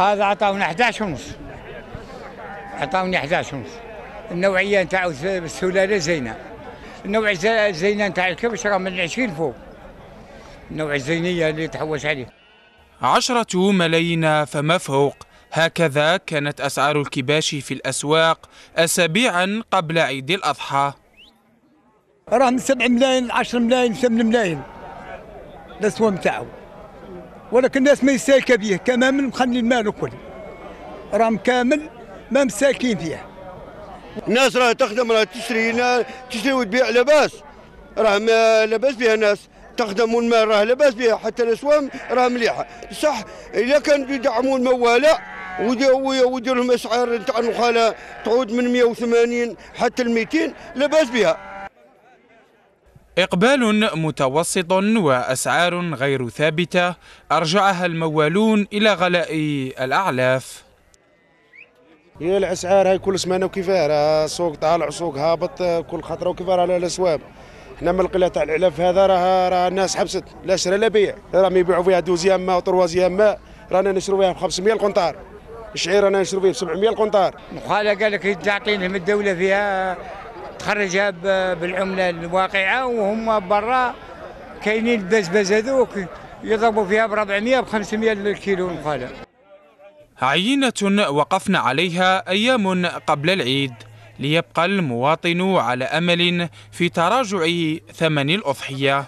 هذا عطاونا 11 ونص. عطاوني 11 ونص. النوعية نتاع السلاله زينة. النوع الزينه نتاع الكبش راه من 20 فوق. النوع الزينية اللي تحوس عليه. عشرة ملايين فما فوق. هكذا كانت أسعار الكباش في الأسواق أسابيعا قبل عيد الأضحى. راه من 7 ملايين 10 ملايين 8 ملايين. الأسواق نتاعو. ولكن الناس ما يستهلك به كامل مخلي المال الكل راهم كامل ما مساكين فيه الناس راه تخدم راه تشري تشري وتبيع لاباس. راه لاباس بها الناس. تخدم المال راه لاباس بها حتى الاسوام راه مليحة. صح اذا كان يدعموا المواله ويديروا لهم أسعار نتاع النخاله تعود من 180 حتى ل 200 لاباس بها إقبال متوسط وأسعار غير ثابتة أرجعها الموالون إلى غلاء الأعلاف. هي الأسعار هاي كل سمانة وكيفاه راه سوق طالع سوق هابط كل خطرة وكيفاه على الأسواق. إحنا من القلة تاع العلف هذا راه راه الناس حبست لا شرا لا بيع. راهم يبيعوا فيها دوزيام ما وطروازيام ما رانا نشرو فيها ب 500 القنطار. الشعير رانا نشرو فيه ب 700 القنطار قال لك تعطي لهم الدولة فيها تخرجها بالعملة الواقعة وهم برا كاينين البزبز هذوك يضربوا فيها ب 400 ب 500 الكيلو مخالة عينة وقفنا عليها أيام قبل العيد ليبقى المواطن على أمل في تراجع ثمن الأضحية.